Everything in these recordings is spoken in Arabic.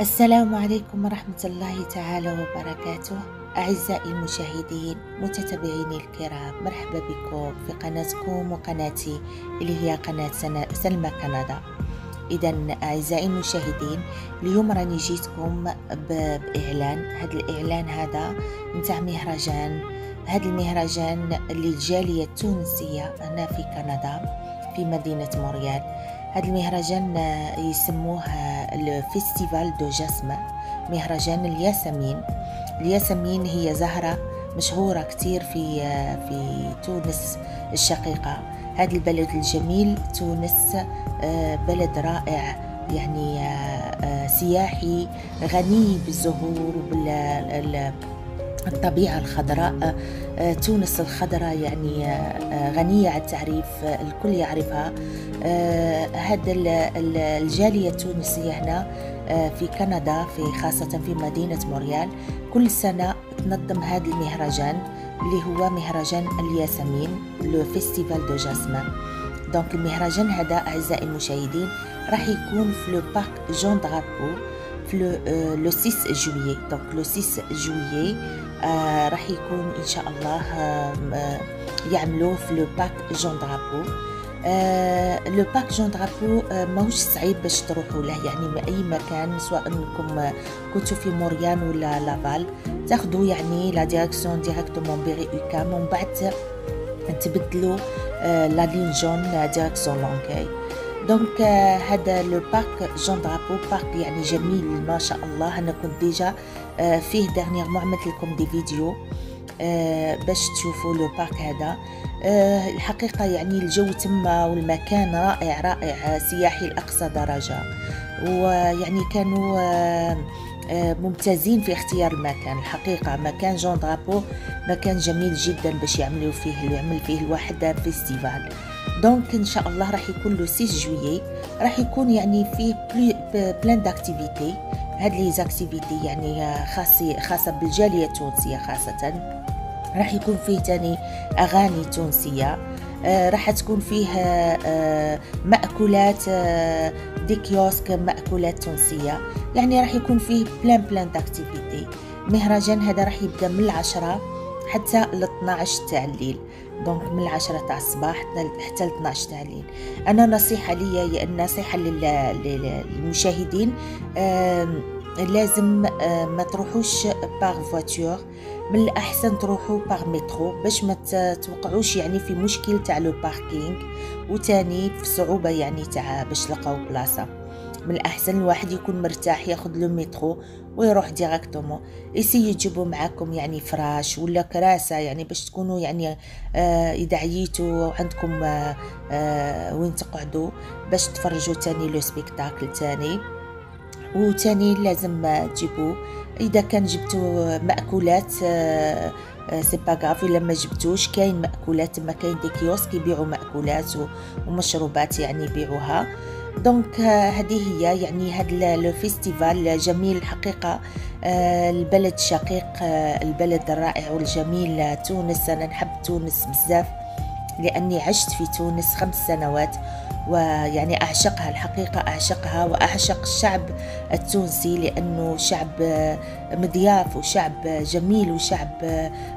السلام عليكم ورحمة الله تعالى وبركاته. أعزائي المشاهدين متتبعيني الكرام مرحبا بكم في قناتكم وقناتي اللي هي قناة سلمى كندا. إذا أعزائي المشاهدين اليوم راني جيتكم بإعلان هذا الإعلان هذا نتاع مهرجان. هذا المهرجان للجالية التونسية هنا في كندا في مدينة موريال. هذا المهرجان يسموه ال festival du jasmin مهرجان الياسمين. الياسمين هي زهرة مشهورة كتير في في تونس الشقيقة. هذا البلد الجميل تونس بلد رائع يعني سياحي غني بالزهور وبال الطبيعة الخضراء. آه، تونس الخضراء يعني آه، غنية على التعريف آه، الكل يعرفها. هذا الجالية التونسية هنا في كندا في خاصة في مدينة مونريال. كل سنة تنظم هذا المهرجان اللي هو مهرجان الياسمين le festival du jasmin donc المهرجان هذا أعزائي المشاهدين راح يكون في le parc Jean-Drapeau. في le 6 juillet donc le 6 juillet آه راح يكون ان شاء الله آه يعملوه في le parc Jean-Drapeau le parc Jean-Drapeau ماهوش صعيب باش تروحوا له يعني من اي مكان سواء انكم كنتوا في مونريال ولا لافال تاخذوا يعني la direction directement Berri-UQAM ومن بعد تبدلوا la ligne jaune direction Longueuil donc هذا le parc Jean-Drapeau parc يعني جميل ما شاء الله. أنا كنت déjà آه فيه dernièrement عملت لكم des vidéos آه باش تشوفوا le parc هذا. آه الحقيقة يعني الجو تما والمكان رائع رائع سياحي لأقصى درجة. ويعني كانوا ممتازين في اختيار المكان. الحقيقة مكان Jean-Drapeau مكان جميل جدا باش يعملوا فيه يعمل فيه الواحد festival. donc ان شاء الله راح يكون le 6 juillet راح يكون يعني فيه plein d'activités هاد les activités يعني خاصة خاصة بالجالية التونسية خاصة. راح يكون فيه تاني أغاني تونسية. آه راح تكون فيه آه مأكولات آه des kiosques مأكولات تونسية. يعني راح يكون فيه plein plein d'activités مهرجان هذا راح يبدأ من العشرة. حتى ل 12 تاع الليل donc من العشرة تاع الصباح حتى ل 12 تاع الليل أنا نصيحة ليا نصيحة للمشاهدين لازم ما تروحوش par voiture من الأحسن تروحوا par métro باش ما توقعوش يعني في مشكل تاع le parking وتاني في صعوبة يعني تاع باش تلقاو بلاصة. من الاحسن الواحد يكون مرتاح ياخذ le métro ويروح directement. essayez تجيبوا معاكم يعني فراش ولا كراسة يعني باش تكونوا يعني آه اذا عييتوا عندكم آه آه وين تقعدوا باش تفرجوا تاني le spectacle تاني. وتاني لازم تجيبوا إذا كان جبتوا مأكولات آه c'est pas grave الا ما جبتوش كاين مأكولات ما كاين des kiosques يبيعوا مأكولات ومشروبات يعني يبيعوها. donc هذه هي يعني هذا le festival جميل الحقيقة البلد الشقيق البلد الرائع والجميل تونس. أنا نحب تونس بزاف لأني عشت في تونس خمس سنوات ويعني أعشقها الحقيقة أعشقها وأعشق الشعب التونسي لأنه شعب مضياف وشعب جميل وشعب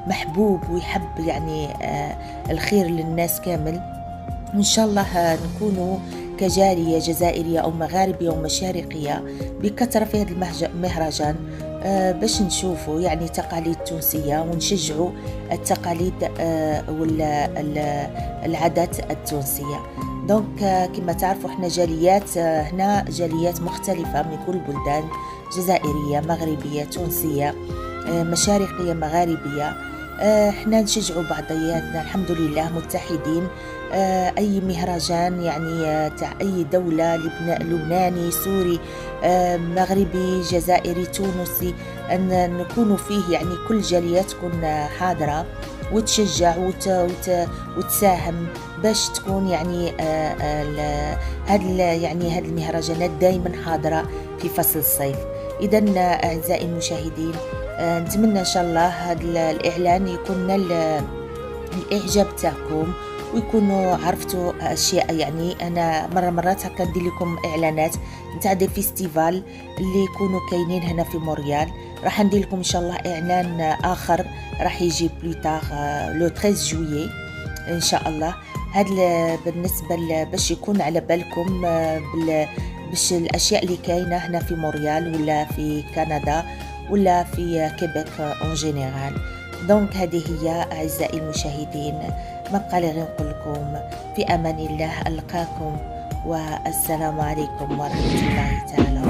محبوب ويحب يعني الخير للناس كامل. إن شاء الله نكونوا كجارية جزائرية أو مغاربية أو مشارقية بكثرة في هذا المهرجان باش نشوفوا يعني تقاليد تونسية ونشجعوا التقاليد والعادات التونسية. دونك كما تعرفوا إحنا جاليات هنا جاليات مختلفة من كل البلدان جزائرية مغربية تونسية مشارقية مغاربية. إحنا نشجعوا بعضياتنا الحمد لله متحدين. أي مهرجان يعني تاع أي دولة لبناني سوري مغربي جزائري تونسي أن نكونوا فيه يعني كل جاليه تكون حاضرة وتشجع وت... وت... وتساهم باش تكون يعني هاد يعني هاد المهرجانات دائما حاضرة في فصل الصيف. اذا أعزائي المشاهدين نتمنى إن شاء الله هذا الإعلان يكون الإعجاب تاعكم ويكونوا عرفتوا أشياء. يعني أنا مرة مرات هكا ندير لكم إعلانات نتاع des festivals اللي يكونوا كاينين هنا في مونريال. راح ندير لكم إن شاء الله إعلان آخر راح يجي plus tard le 13 juillet إن شاء الله. هذا بالنسبة باش يكون على بالكم باش الأشياء اللي كاينة هنا في مونريال ولا في كندا ولا في كيبيك en général دونك هذه هي أعزائي المشاهدين ما بقى لي غير نقول لكم في أمان الله ألقاكم والسلام عليكم ورحمة الله تعالى